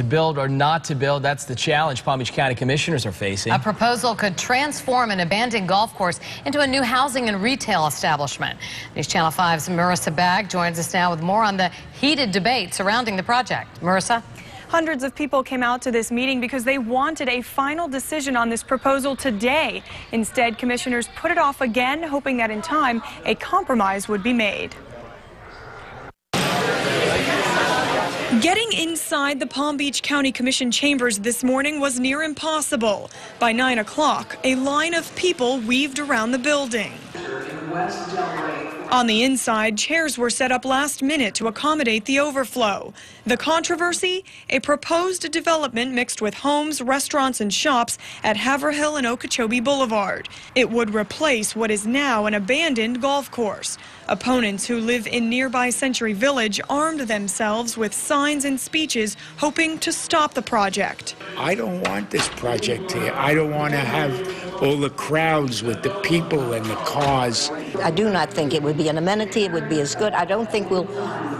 To build or not to build, that's the challenge Palm Beach County commissioners are facing. A proposal could transform an abandoned golf course into a new housing and retail establishment. News Channel 5's Marissa Bagg joins us now with more on the heated debate surrounding the project. Marissa? Hundreds of people came out to this meeting because they wanted a final decision on this proposal today. Instead, commissioners put it off again, hoping that in time a compromise would be made. Getting inside the Palm Beach County Commission chambers this morning was near impossible. By 9 o'clock, a line of people weaved around the building. On the inside, chairs were set up last minute to accommodate the overflow. The controversy? A proposed development mixed with homes, restaurants, and shops at Haverhill and Okeechobee Boulevard. It would replace what is now an abandoned golf course. Opponents who live in nearby Century Village armed themselves with signs and speeches hoping to stop the project. I don't want this project here. I don't want to have all the crowds with the people and the cars. I do not think it would be an amenity. It would be as good. I don't think we'll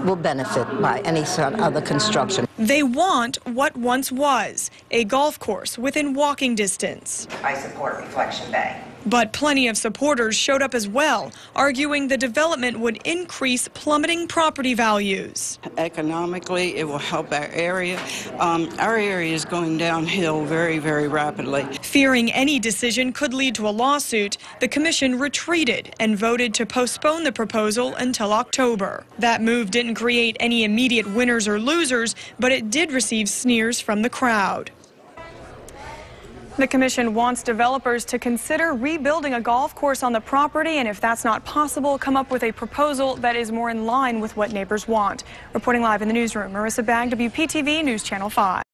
will benefit by any sort of other construction. They want what once was a golf course within walking distance. I support Reflection Bay. But plenty of supporters showed up as well, arguing the development would increase plummeting property values. Economically, it will help our area. Um, our area is going downhill very, very rapidly. Fearing any decision could lead to a lawsuit, the commission retreated and voted to postpone the proposal until October. That move didn't create any immediate winners or losers, but it did receive sneers from the crowd. The commission wants developers to consider rebuilding a golf course on the property, and if that's not possible, come up with a proposal that is more in line with what neighbors want. Reporting live in the newsroom, Marissa Bagg, WPTV News Channel 5.